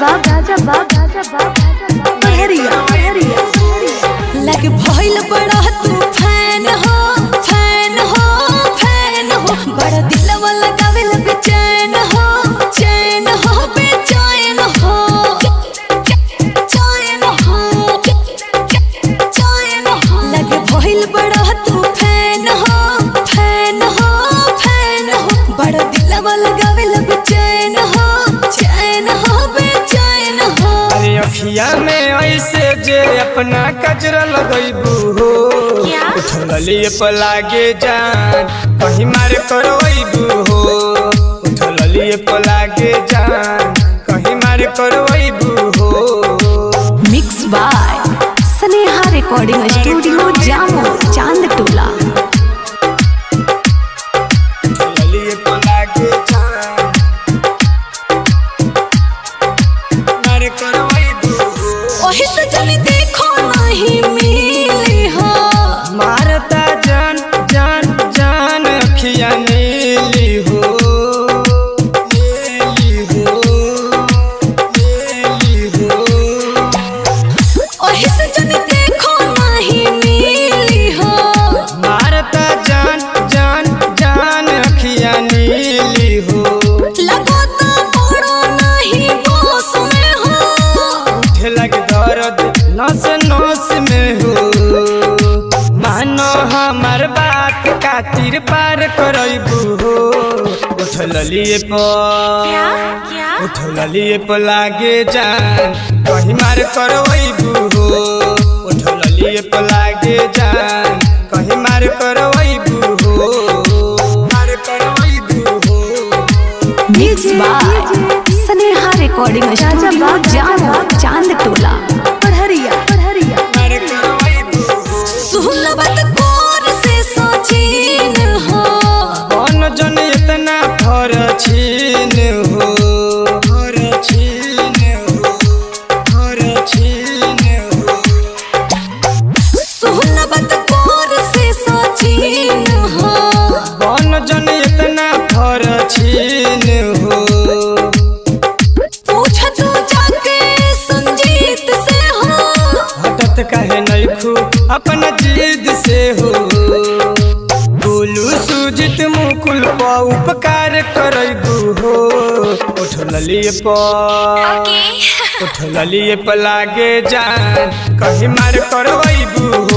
राजा भइल बड़ा तू अरे में ऐसे जे अपना कचरा लगैबू हो उठलिए पलागे जान कहीं मारे करवैबू हो उठलिए पलागे जान कहीं मारे करवैबू हो mix by Sneha recording studio जामो देखो नहीं नस नस में हो मानो हमार बात खातिर पार करबू हो उठलिए पर उठलिए पर लागे जान कहीं मार करवैबू हो उठलिए पर लागे जान कहीं मार करवैबू हो मार करवैबू हो स्नेहा रिकॉर्डिंग स्टूडियो चाँद टोला अपना जीद से हो। बोलू सुजित मुकुल प उपकार कर हो। उठलिए पलागे उठलिए पर लागे जान कहीं मार करबू